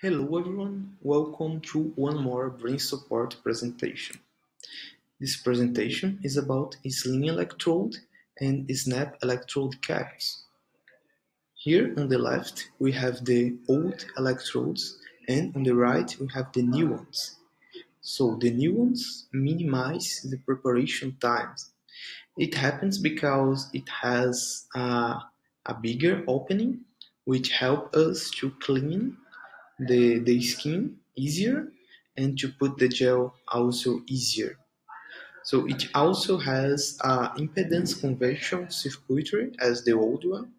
Hello everyone, welcome to one more brain support presentation. This presentation is about slim electrode and snap electrode caps. Here on the left we have the old electrodes and on the right we have the new ones. So the new ones minimize the preparation times. It happens because it has a, a bigger opening which help us to clean the, the skin easier and to put the gel also easier. So it also has a impedance conversion circuitry as the old one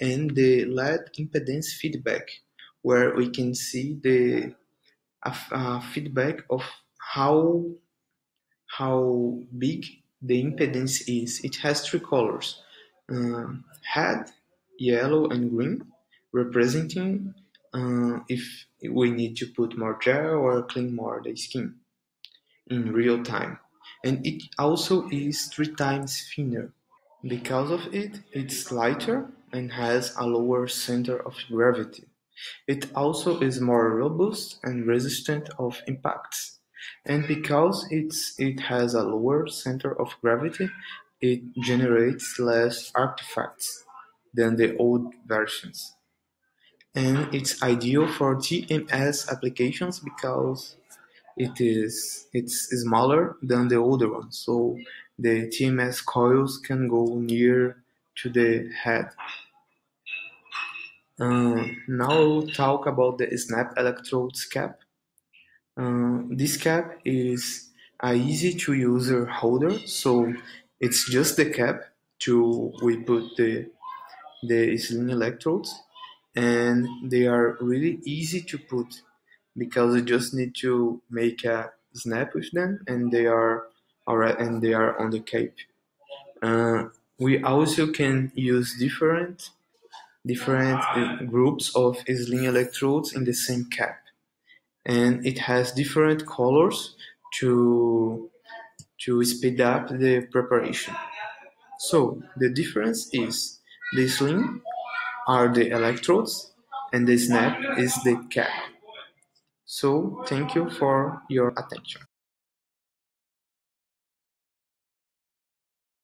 and the LED impedance feedback where we can see the uh, feedback of how how big the impedance is. It has three colors, um, red, yellow and green representing uh, if we need to put more gel or clean more the skin in real time. And it also is three times thinner. Because of it, it's lighter and has a lower center of gravity. It also is more robust and resistant of impacts. And because it's, it has a lower center of gravity, it generates less artifacts than the old versions and it's ideal for TMS applications because it is it's smaller than the older one so the TMS coils can go near to the head. Uh, now we'll talk about the snap electrodes cap. Uh, this cap is a easy to use holder so it's just the cap to we put the the slim electrodes and they are really easy to put because you just need to make a snap with them and they are alright and they are on the cape. Uh, we also can use different different uh, groups of slim electrodes in the same cap and it has different colors to to speed up the preparation. So the difference is the slim are the electrodes and the snap is the cap. So thank you for your attention.